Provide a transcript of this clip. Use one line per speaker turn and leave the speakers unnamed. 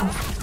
Oh.